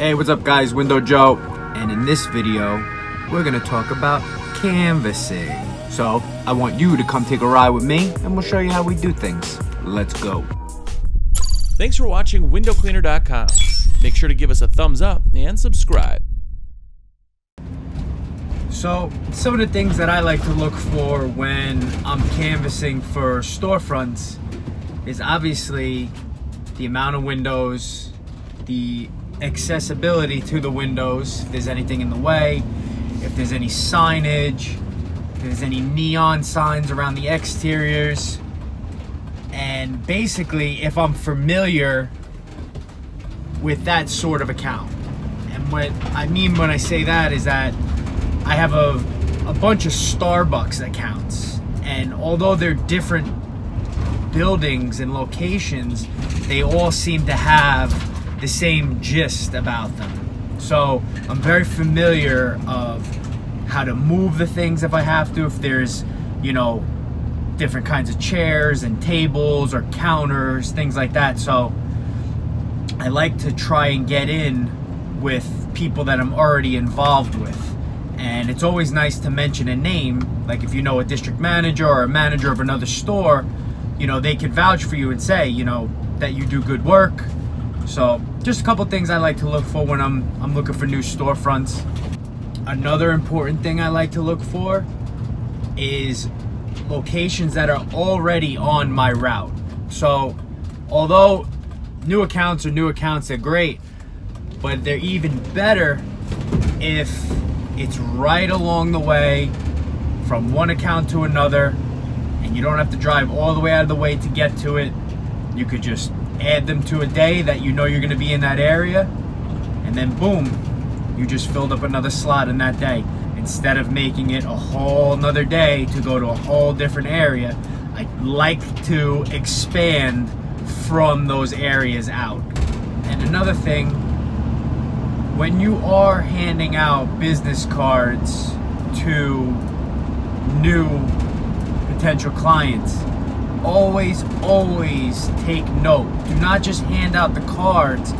Hey, what's up guys? Window Joe. And in this video, we're gonna talk about canvassing. So, I want you to come take a ride with me and we'll show you how we do things. Let's go. Thanks for watching windowcleaner.com. Make sure to give us a thumbs up and subscribe. So, some of the things that I like to look for when I'm canvassing for storefronts is obviously the amount of windows, the accessibility to the windows, if there's anything in the way, if there's any signage, if there's any neon signs around the exteriors, and basically if I'm familiar with that sort of account. And what I mean when I say that is that I have a, a bunch of Starbucks accounts, and although they're different buildings and locations, they all seem to have the same gist about them. So I'm very familiar of how to move the things if I have to, if there's, you know, different kinds of chairs and tables or counters, things like that. So I like to try and get in with people that I'm already involved with. And it's always nice to mention a name, like if you know a district manager or a manager of another store, you know, they could vouch for you and say, you know, that you do good work. So just a couple things I like to look for when I'm, I'm looking for new storefronts. Another important thing I like to look for is locations that are already on my route. So although new accounts are new accounts, they're great, but they're even better if it's right along the way from one account to another and you don't have to drive all the way out of the way to get to it. You could just add them to a day that you know you're going to be in that area, and then boom, you just filled up another slot in that day. Instead of making it a whole another day to go to a whole different area, I like to expand from those areas out. And another thing, when you are handing out business cards to new potential clients. Always, always take note. Do not just hand out the cards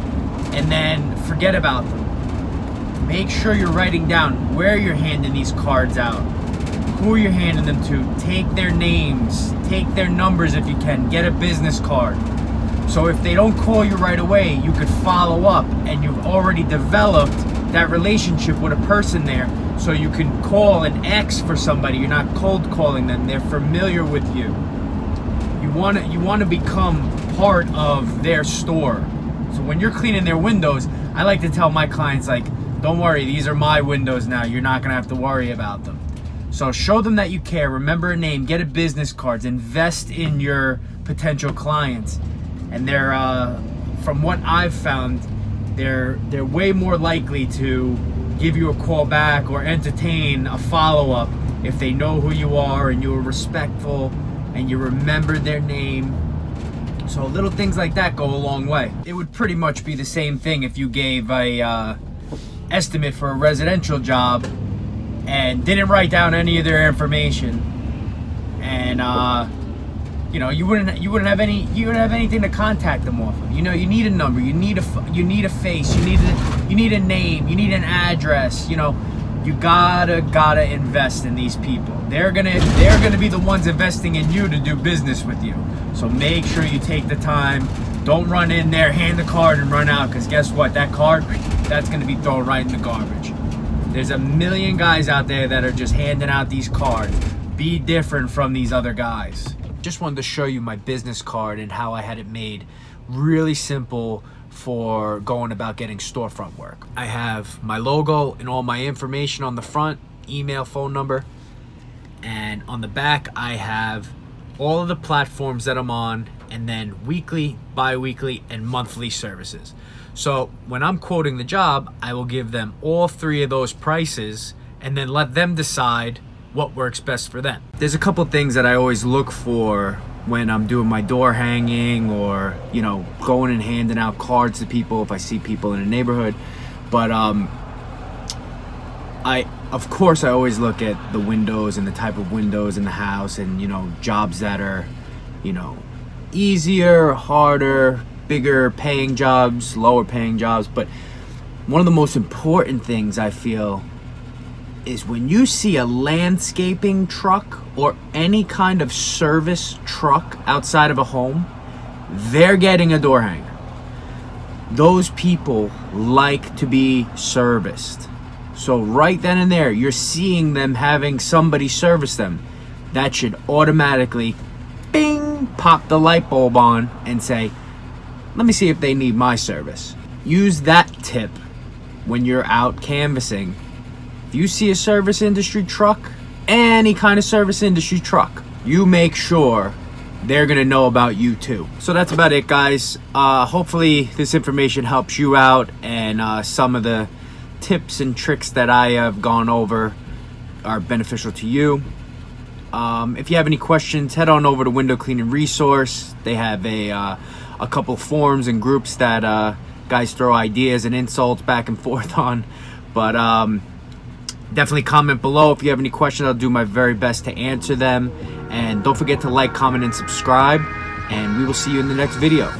and then forget about them. Make sure you're writing down where you're handing these cards out, who you're handing them to, take their names, take their numbers if you can, get a business card. So if they don't call you right away, you could follow up and you've already developed that relationship with a person there so you can call and ask for somebody. You're not cold calling them. They're familiar with you. You want to you want to become part of their store. So when you're cleaning their windows, I like to tell my clients like, "Don't worry, these are my windows now. You're not going to have to worry about them." So show them that you care. Remember a name, get a business cards, invest in your potential clients. And they're uh, from what I've found, they're they're way more likely to give you a call back or entertain a follow-up if they know who you are and you are respectful and you remember their name. So little things like that go a long way. It would pretty much be the same thing if you gave a uh, estimate for a residential job and didn't write down any of their information and uh, you know you wouldn't you wouldn't have any you wouldn't have anything to contact them off of you know you need a number you need a you need a face you need a you need a name you need an address you know you gotta gotta invest in these people. They're gonna they're gonna be the ones investing in you to do business with you. So make sure you take the time. Don't run in there hand the card and run out because guess what? That card that's gonna be thrown right in the garbage. There's a million guys out there that are just handing out these cards. Be different from these other guys just wanted to show you my business card and how I had it made really simple for going about getting storefront work. I have my logo and all my information on the front, email, phone number, and on the back I have all of the platforms that I'm on and then weekly, bi-weekly, and monthly services. So when I'm quoting the job, I will give them all three of those prices and then let them decide what works best for them. There's a couple things that I always look for when I'm doing my door hanging or, you know, going and handing out cards to people if I see people in a neighborhood. But um, I, of course, I always look at the windows and the type of windows in the house and, you know, jobs that are, you know, easier, harder, bigger paying jobs, lower paying jobs. But one of the most important things I feel is when you see a landscaping truck or any kind of service truck outside of a home, they're getting a door hanger. Those people like to be serviced. So, right then and there, you're seeing them having somebody service them. That should automatically, bing, pop the light bulb on and say, let me see if they need my service. Use that tip when you're out canvassing. If you see a service industry truck, any kind of service industry truck, you make sure they're gonna know about you too. So that's about it, guys. Uh, hopefully, this information helps you out, and uh, some of the tips and tricks that I have gone over are beneficial to you. Um, if you have any questions, head on over to Window Cleaning Resource. They have a uh, a couple forums and groups that uh, guys throw ideas and insults back and forth on. But um, definitely comment below if you have any questions. I'll do my very best to answer them. And don't forget to like, comment, and subscribe. And we will see you in the next video.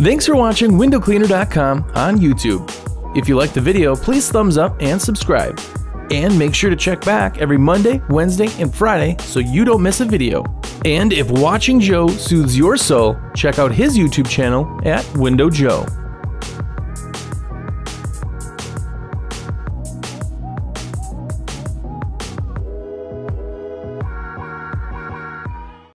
Thanks for watching WindowCleaner.com on YouTube. If you liked the video, please thumbs up and subscribe. And make sure to check back every Monday, Wednesday, and Friday so you don't miss a video. And if watching Joe soothes your soul, check out his YouTube channel at Window Joe.